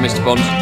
Mr. Bond?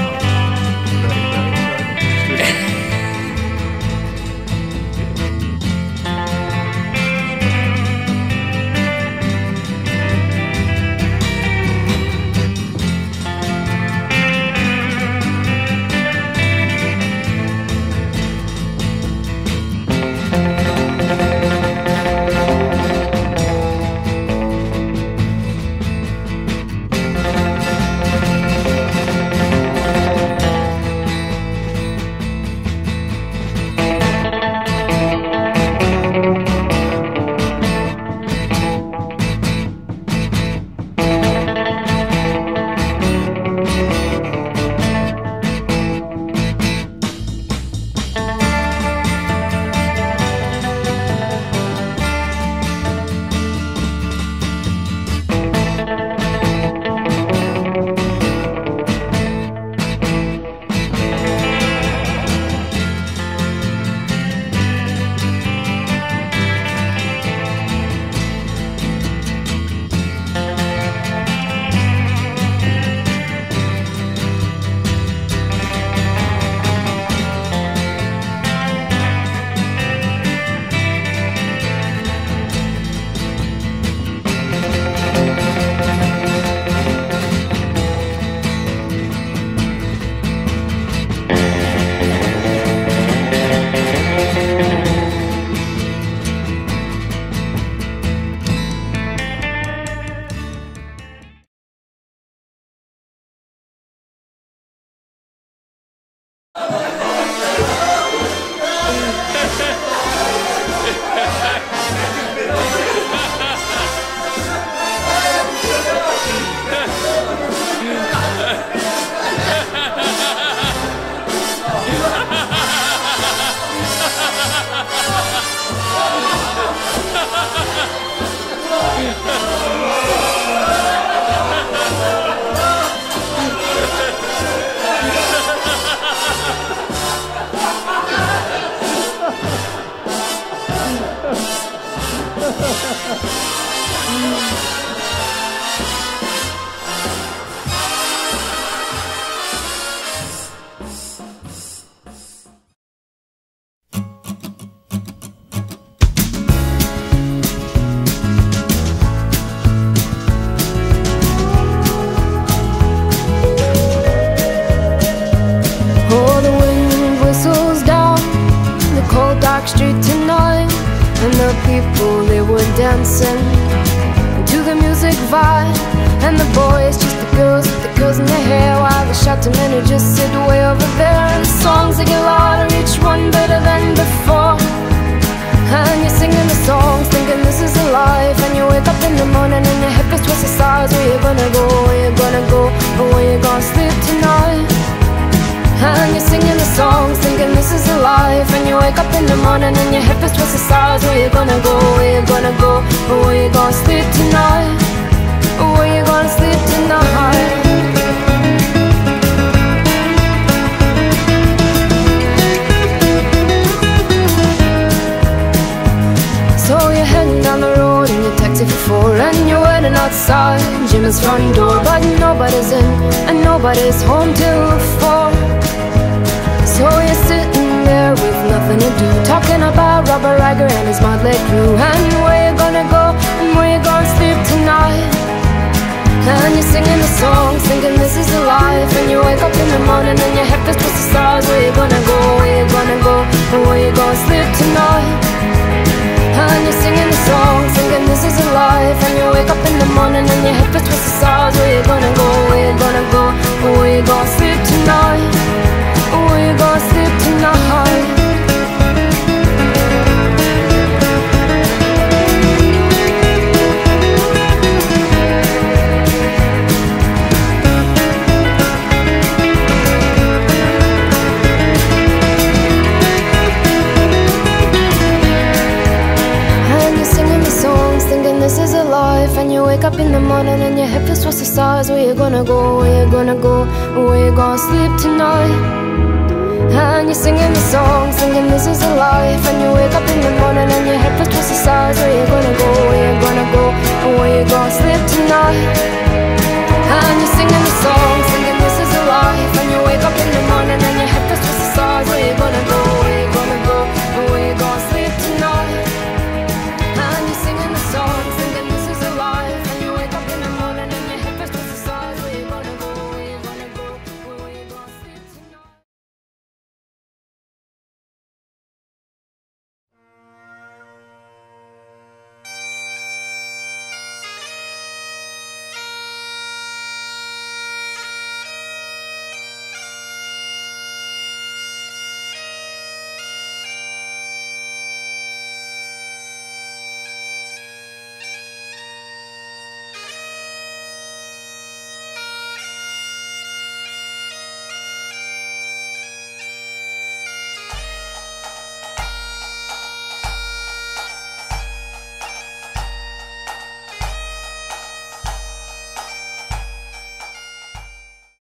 People they were dancing to the music vibe, and the boys just the girls with the girls in their hair, while the shouting men who just sit way over there. And the songs they get louder, each one better than before. And you're singing the songs, thinking this is a life. And you wake up in the morning and your hip is twisted sides. Where you gonna go? Where you gonna go? Where you gonna sleep tonight? And you're singing the songs, thinking this is a life. And you wake up in the morning and your hip is twisted sides Where you gonna go, where you gonna go? Where you gonna sleep tonight? Where you gonna sleep tonight? So you're down the road in your taxi for four. And you're waiting outside Jimmy's front door But nobody's in. And nobody's home till four Talking about Robert Riger and his motley crew. And where you gonna go? And where you gonna sleep tonight? And you're singing the songs, thinking this is a life. And you wake up in the morning and your head feels twisted stars. Where you gonna go, where you gonna go, and where you gonna sleep tonight? And you're singing the songs, thinking this is a life. And you wake up in the morning and your head feels twisted stars. Where you gonna go, where you life And you wake up in the morning and your head feels the stars. Where you gonna go, where you gonna go? Where you gonna sleep tonight? And you're singing the song, thinking this is a life. And you wake up in the morning and your head feels the stars. Where you gonna go, where you gonna go? Where you gonna sleep tonight